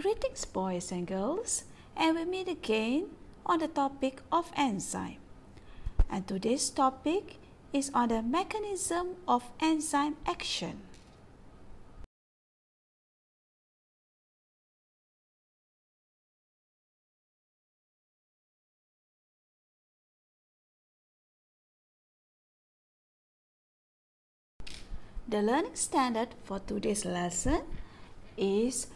Greetings, boys and girls, and we meet again on the topic of enzyme. And today's topic is on the mechanism of enzyme action. The learning standard for today's lesson is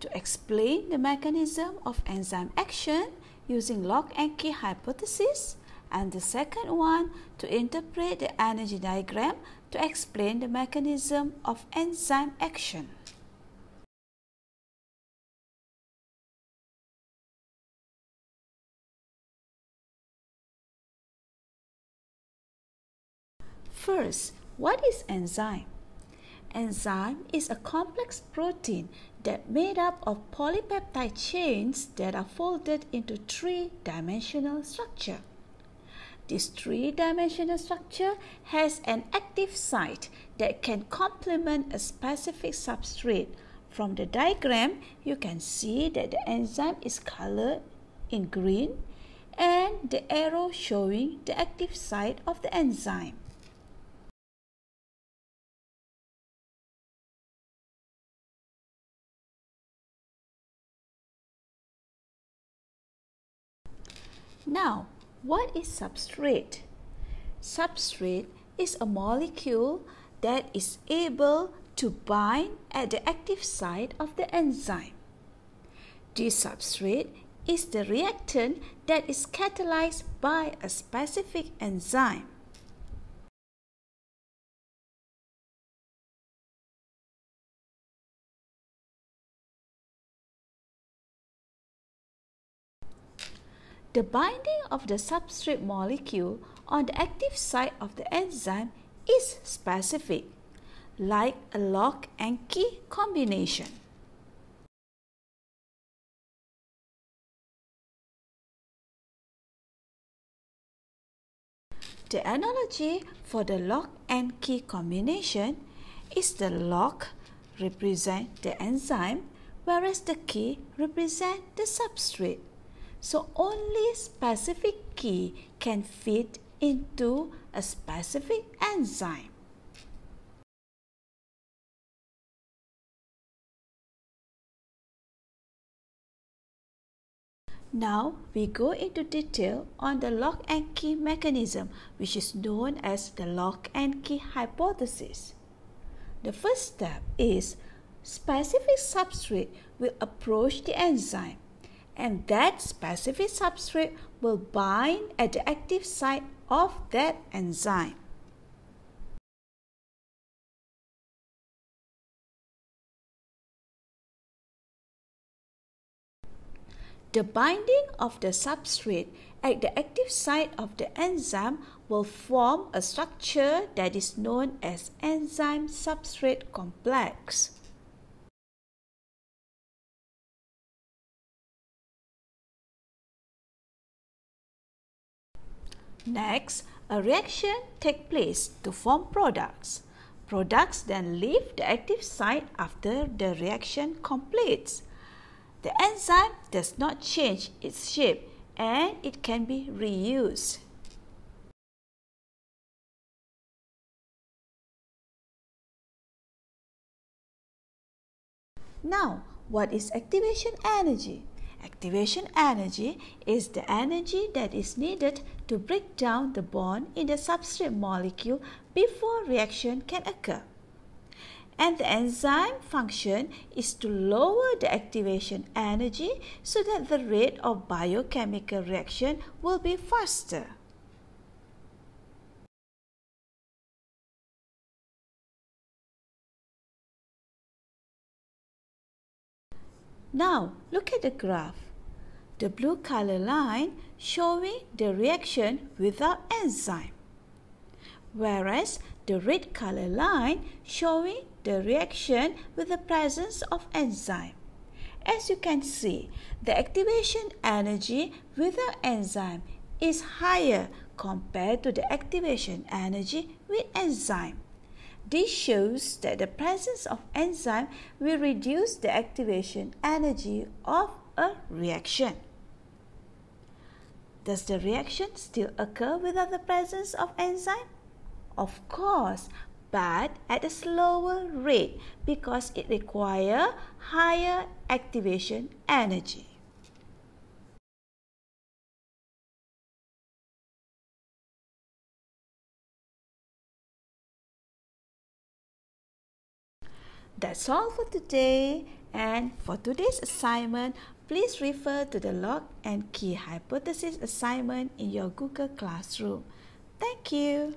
to explain the mechanism of enzyme action using lock and key hypothesis and the second one to interpret the energy diagram to explain the mechanism of enzyme action. First, what is enzyme? Enzyme is a complex protein that made up of polypeptide chains that are folded into three-dimensional structure. This three-dimensional structure has an active site that can complement a specific substrate. From the diagram, you can see that the enzyme is colored in green and the arrow showing the active site of the enzyme. Now, what is substrate? Substrate is a molecule that is able to bind at the active site of the enzyme. This substrate is the reactant that is catalyzed by a specific enzyme. The binding of the substrate molecule on the active site of the enzyme is specific, like a lock and key combination. The analogy for the lock and key combination is the lock represent the enzyme whereas the key represent the substrate. So only specific key can fit into a specific enzyme. Now we go into detail on the lock and key mechanism which is known as the lock and key hypothesis. The first step is specific substrate will approach the enzyme and that specific substrate will bind at the active site of that enzyme. The binding of the substrate at the active site of the enzyme will form a structure that is known as enzyme substrate complex. Next, a reaction takes place to form products. Products then leave the active site after the reaction completes. The enzyme does not change its shape and it can be reused. Now, what is activation energy? Activation energy is the energy that is needed to break down the bond in the substrate molecule before reaction can occur. And the enzyme function is to lower the activation energy so that the rate of biochemical reaction will be faster. Now, look at the graph. The blue color line showing the reaction without enzyme, whereas the red color line showing the reaction with the presence of enzyme. As you can see, the activation energy without enzyme is higher compared to the activation energy with enzyme. This shows that the presence of enzyme will reduce the activation energy of a reaction. Does the reaction still occur without the presence of enzyme? Of course, but at a slower rate because it requires higher activation energy. That's all for today. And for today's assignment, please refer to the lock and key hypothesis assignment in your Google Classroom. Thank you.